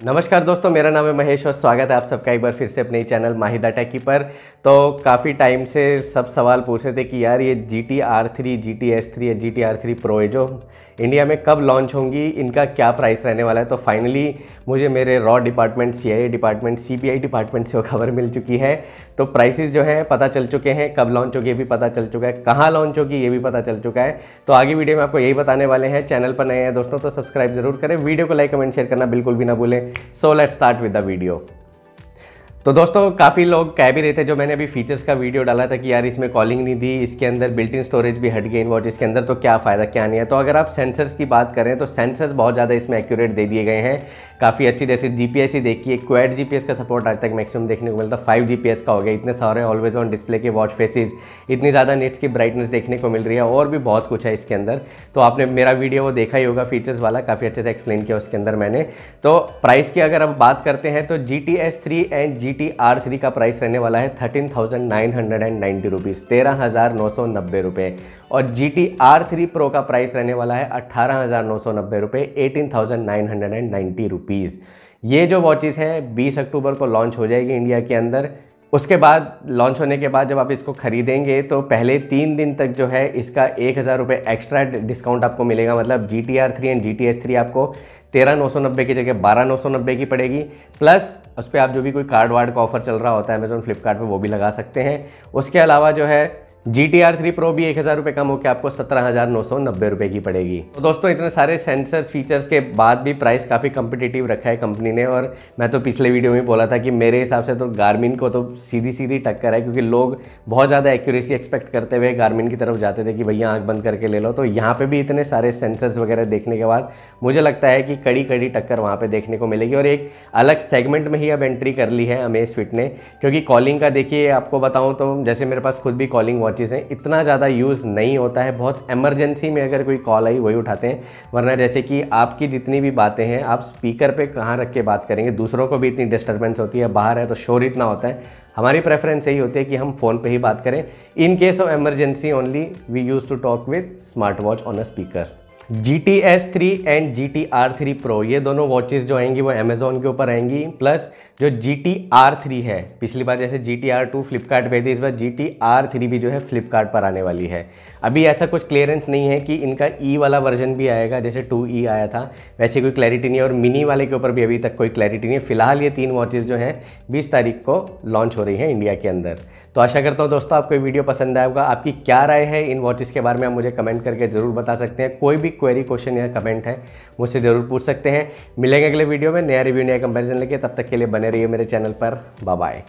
नमस्कार दोस्तों, मेरा नाम है महेश और स्वागत है आप सबका एक बार फिर से अपने चैनल माहिदा टैकी पर। तो काफ़ी टाइम से सब सवाल पूछ रहे थे कि यार ये G T R three G T S three या G T R three pro है जो इंडिया में कब लॉन्च होंगी, इनका क्या प्राइस रहने वाला है? तो फाइनली मुझे मेरे raw department C department CBI department से वो खबर मिल चुकी है। तो प्राइसेस जो हैं, पता चल चुके हैं, कब लॉन्च होगी ये भी पता चल चुका है। कहाँ लॉन्च होगी ये भी पता चल चुका है। तो आगे वीडियो में आपको यही बताने वाले हैं चैनल पर नए हैं दोस्तों तो सब्सक्राइब ज़रूर करें। वीडियो को लाइक कमेंट शेयर करना बिल्कुल भी ना भूलें। So let start with the video तो दोस्तों, काफ़ी लोग कह भी रहे थे, जो मैंने अभी फीचर्स का वीडियो डाला था कि यार इसमें कॉलिंग नहीं दी, इसके अंदर बिल्ट इन स्टोरेज भी हट गई इन वॉच इसके अंदर तो क्या फ़ायदा, क्या नहीं है? तो अगर आप सेंसर्स की बात करें तो सेंसर्स बहुत ज़्यादा इसमें एक्यूरेट दे दिए गए हैं। काफ़ी अच्छी, जैसे जी पी एस ही देखिए क्वेड जी पी एस का सपोर्ट आज तक मैक्सिमम देखने को मिलता है। फाइव जी पी एस का हो गया, इतने सारे ऑलवेज ऑन डिस्प्ले के वॉच फेसिस इतनी ज़्यादा नेट्स की ब्राइटनेस देखने को मिल रही है, और भी बहुत कुछ है इसके अंदर। तो आपने मेरा वीडियो वो देखा ही होगा फीचर्स वाला, काफ़ी अच्छे से एक्सप्लेन किया उसके अंदर मैंने। तो प्राइस की अगर आप बात करते हैं तो G T S three and G T R three का प्राइस रहने वाला है thirteen thousand nine hundred and ninety rupees तेरह हज़ार नौ सौ नब्बे रुपये और G T R three pro का प्राइस रहने वाला है अट्ठारह हज़ार नौ सौ नब्बे रुपये eighteen thousand nine hundred and ninety rupees ये जो वॉचेस हैं 20 अक्टूबर को लॉन्च हो जाएगी इंडिया के अंदर। उसके बाद लॉन्च होने के बाद जब आप इसको खरीदेंगे तो पहले तीन दिन तक जो है इसका एक हज़ार रुपये एक्स्ट्रा डिस्काउंट आपको मिलेगा। मतलब G T R three and G T S three आपको तेरह नौ सौ नब्बे की जगह बारह नौ सौ नब्बे की पड़ेगी। प्लस उस पर आप जो भी कोई कार्ड वार्ड का ऑफ़र चल रहा होता है अमेजोन फ्लिपकार्ट वो भी लगा सकते हैं। उसके अलावा जो है G T R three pro भी एक हज़ार रुपये कम होकर आपको सत्रह हज़ार नौ सौ नब्बे रुपये की पड़ेगी। तो दोस्तों, इतने सारे सेंसर्स फीचर्स के बाद भी प्राइस काफ़ी कंपिटेटिव रखा है कंपनी ने और मैं तो पिछले वीडियो में बोला था कि मेरे हिसाब से तो गार्मिन को तो सीधी सीधी टक्कर है क्योंकि लोग बहुत ज़्यादा एक्यूरेसी एक्सपेक्ट करते हुए गार्मिन की तरफ़ जाते थे कि भैया आँख बंद करके ले लो। तो यहाँ पर भी इतने सारे सेंसर्स वगैरह देखने के बाद मुझे लगता है कि कड़ी कड़ी टक्कर वहाँ पर देखने को मिलेगी और एक अलग सेगमेंट में ही अब एंट्री कर ली है अमेज फिट ने। क्योंकि कॉलिंग का देखिए, आपको बताऊँ तो जैसे मेरे पास खुद भी कॉलिंग वॉचेज़ हैं इतना ज़्यादा यूज़ नहीं होता है। बहुत एमरजेंसी में अगर कोई कॉल आई, वही उठाते हैं। वरना जैसे कि आपकी जितनी भी बातें हैं, आप स्पीकर पे कहाँ रख के बात करेंगे? दूसरों को भी इतनी डिस्टर्बेंस होती है, बाहर है तो शोर इतना होता है। हमारी प्रेफरेंस यही होती है कि हम फ़ोन पे ही बात करें। In case of emergency only we use to talk with smart watch on a speaker G T S three and G T R three pro ये दोनों वॉचेस जो आएँगी वो अमेजोन के ऊपर आएँगी प्लस जो जी टी आर थ्री है, पिछली बार जैसे G T R two Flipkart थी, इस बार जी टी आर थ्री भी जो है फ्लिपकार्ट पर आने वाली है। अभी ऐसा कुछ क्लियरेंस नहीं है कि इनका ई e वाला वर्जन भी आएगा, जैसे टू ई e आया था, वैसे कोई क्लैरिटी नहीं है और मिनी वाले के ऊपर भी अभी तक कोई क्लैरिटी नहीं है। फ़िलहाल ये तीन वॉचेज़ जो हैं, बीस तारीख को लॉन्च हो रही हैं इंडिया के अंदर। तो आशा करता हूँ दोस्तों, आपको वीडियो पसंद आएगा आपकी क्या राय है इन वॉचेज़ के बारे में आप मुझे कमेंट करके ज़रूर बता सकते हैं। कोई भी क्वेरी क्वेश्चन या कमेंट है, मुझसे ज़रूर पूछ सकते हैं। मिलेंगे अगले वीडियो में, नया रिव्यू नया कंपेरिजन लेके, तब तक के लिए बने रहिए मेरे चैनल पर। बाय